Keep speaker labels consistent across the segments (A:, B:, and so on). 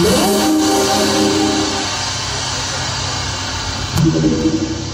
A: Thank you.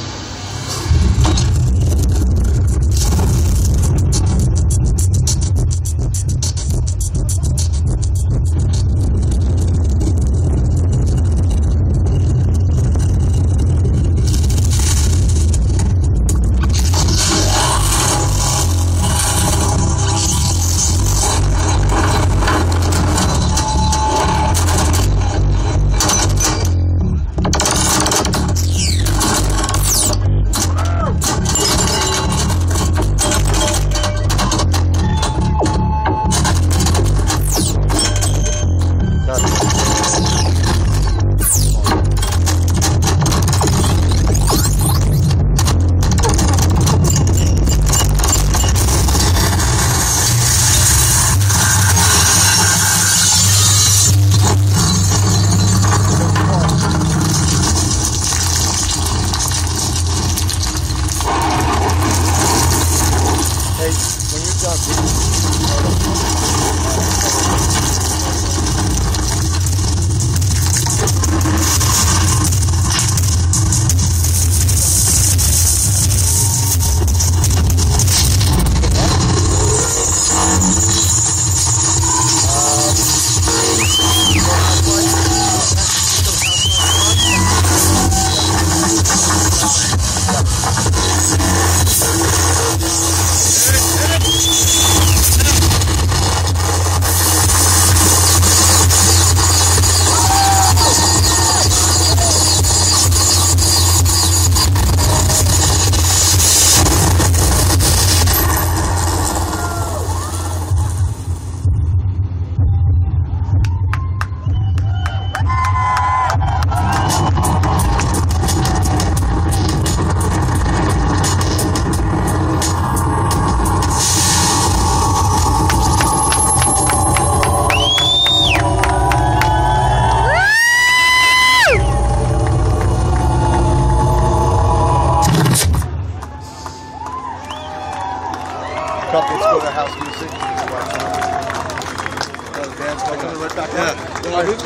A: Couple go to house music. Band's going right back.
B: Yeah.